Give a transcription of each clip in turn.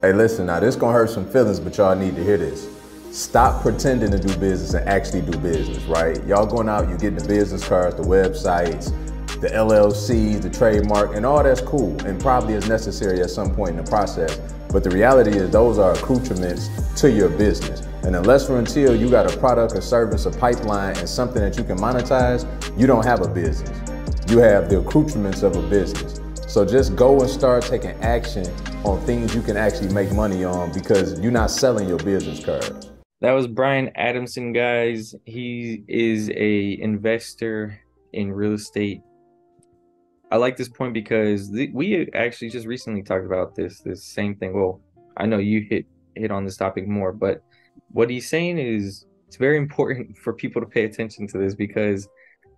Hey, listen, now this gonna hurt some feelings, but y'all need to hear this. Stop pretending to do business and actually do business, right? Y'all going out, you getting the business cards, the websites, the LLCs, the trademark, and all that's cool and probably is necessary at some point in the process. But the reality is those are accoutrements to your business. And unless or until you got a product, a service, a pipeline, and something that you can monetize, you don't have a business. You have the accoutrements of a business. So just go and start taking action on things you can actually make money on because you're not selling your business card. That was Brian Adamson, guys. He is a investor in real estate. I like this point because th- we actually just recently talked about this this same thing. Well, I know you hit hit on this topic more, but what he's saying is it's very important for people to pay attention to this because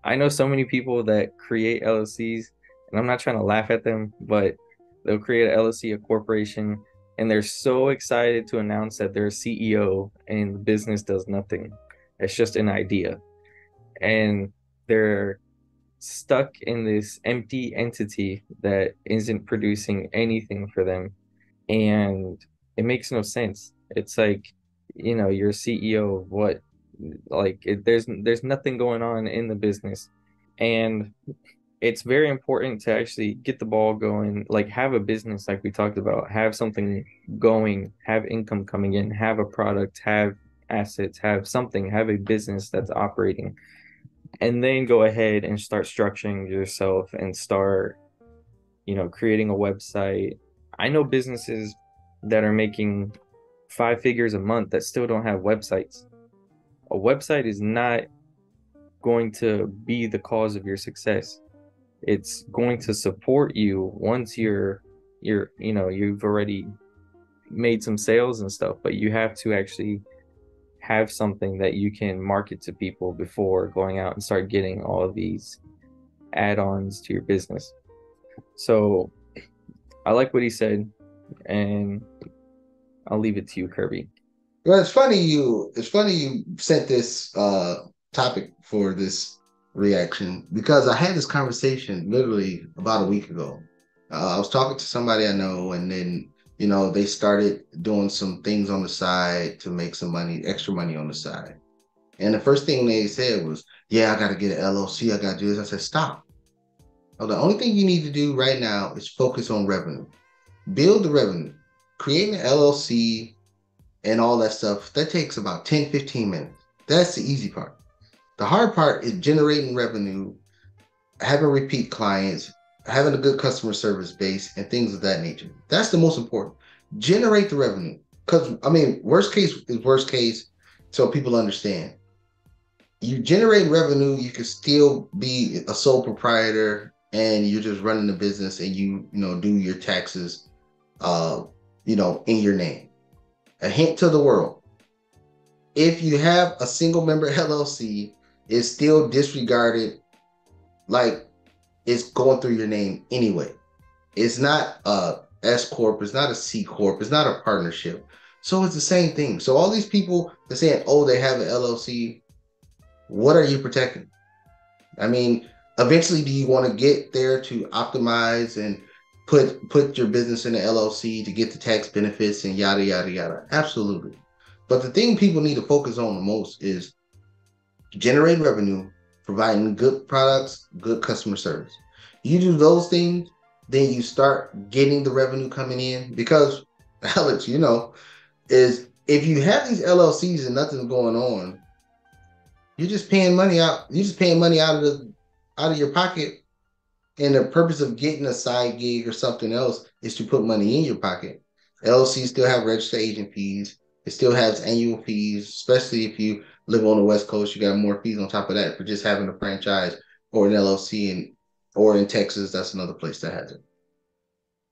I know so many people that create LLCs, and I'm not trying to laugh at them, but they'll create an LLC, a corporation, and they're so excited to announce that they're a CEO and the business does nothing. It's just an idea. And they're stuck in this empty entity that isn't producing anything for them. And it makes no sense. It's like, you know, you're CEO of what? Like it, there's there's nothing going on in the business. And it's very important to actually get the ball going like have a business like we talked about have something going have income coming in have a product have assets have something have a business that's operating and then go ahead and start structuring yourself and start you know creating a website. I know businesses that are making five figures a month that still don't have websites. A website is not going to be the cause of your success it's going to support you once you're you're you know you've already made some sales and stuff but you have to actually have something that you can market to people before going out and start getting all of these add-ons to your business. So i like what he said and i'll leave it to you kirby. Well it's funny you it's funny you sent this uh topic for this reaction because I had this conversation literally about a week ago. Uh, I was talking to somebody I know, and then you know they started doing some things on the side to make some money, extra money on the side. And the first thing they said was, "Yeah, I got to get an LLC. I got to do this." I said, "Stop. The only thing you need to do right now is focus on revenue. Build the revenue. create an LLC and all that stuff that takes about 10, 15 minutes. That's the easy part. The hard part is generating revenue, having repeat clients, having a good customer service base, and things of that nature. That's the most important. Generate the revenue. Because, I mean, worst case is worst case, so people understand. You generate revenue, you can still be a sole proprietor and you're just running the business and you, you know, do your taxes, uh, you know, in your name. A hint to the world. If you have a single member LLC is still disregarded like it's going through your name anyway. It's not a S corp, it's not a C corp, it's not a partnership. So it's the same thing. So all these people that saying, "Oh, they have an LLC," what are you protecting? I mean, eventually, do you want to get there to optimize and put put your business in the LLC to get the tax benefits and yada yada yada? Absolutely. But the thing people need to focus on the most is generating revenue, providing good products, good customer service. You do those things, then you start getting the revenue coming in. Because Alex, you know, is if you have these LLCs and nothing's going on, you're just paying money out. You're just paying money out of the out of your pocket. And the purpose of getting a side gig or something else is to put money in your pocket. LLCs still have registered agent fees. It still has annual fees, especially if you live on the West Coast, you got more fees on top of that for just having a franchise or an LLC, and or in Texas, that's another place that has it.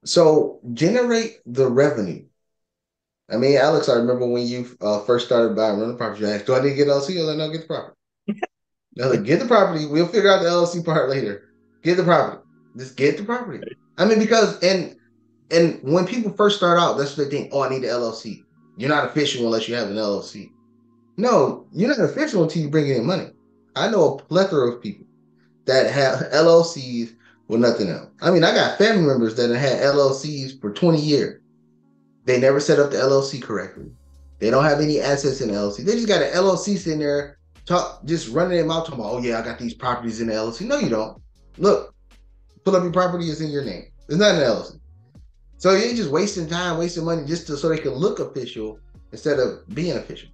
So generate the revenue. I mean, Alex, I remember when you uh, first started buying rental property, you asked, "Do I need to get LLC?" I was like, "No, get the property." I was like, "Get the property. We'll figure out the LLC part later. Get the property. Just get the property." I mean, because and and when people first start out, that's what they think. Oh, I need the LLC. You're not official unless you have an LLC. No, you're not official until you bring in money. I know a plethora of people that have LLCs with nothing else. I mean, I got family members that have had LLCs for 20 years. They never set up the LLC correctly. They don't have any assets in the LLC. They just got an LLC sitting there, talk, just running them out, talking about, oh yeah, I got these properties in the LLC. No, you don't. Look, pull up your property, it's in your name. It's not an LLC. So you're just wasting time, wasting money just to, so they can look official instead of being official.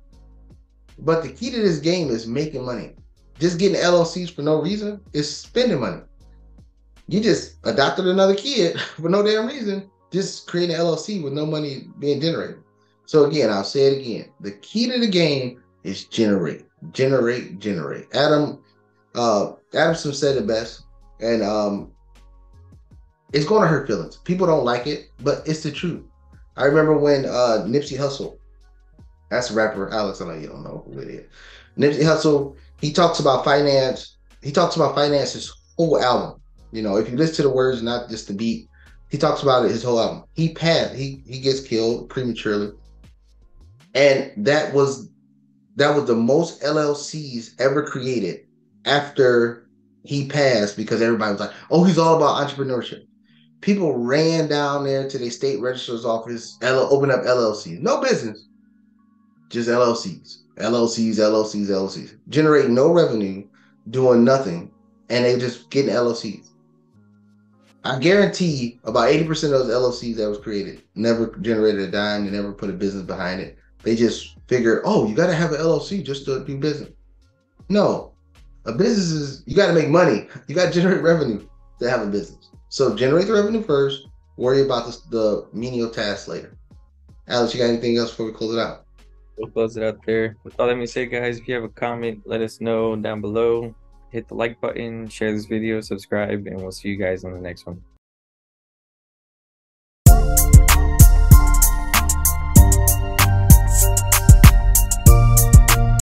But the key to this game is making money. Just getting LLCs for no reason is spending money. You just adopted another kid for no damn reason, just creating an LLC with no money being generated. So again, I'll say it again. The key to the game is generate, generate, generate. Adam, uh, Adamson said it best, and um, it's going to hurt feelings. People don't like it, but it's the truth. I remember when uh, Nipsey Hussle, that's rapper, Alex. I know you don't know who it is. Nipsey Hussle, he talks about finance. He talks about finance his whole album. You know, if you listen to the words, not just the beat, he talks about it his whole album. He passed. He he gets killed prematurely, and that was that was the most LLCs ever created after he passed because everybody was like, "Oh, he's all about entrepreneurship." People ran down there to the state registrar's office, L- open up LLCs. No business, just LLCs, LLCs, LLCs, LLCs. Generate no revenue, doing nothing, and they just getting LLCs. I guarantee about 80% of those LLCs that was created never generated a dime. They never put a business behind it. They just figured, oh, you got to have an LLC just to do business. No, a business is, you got to make money. You got to generate revenue to have a business. So generate the revenue first, worry about the, the menial tasks later. Alex, you got anything else before we close it out? We'll close it out there. With all that being said, guys, if you have a comment, let us know down below hit the like button, share this video, subscribe, and we'll see you guys on the next one.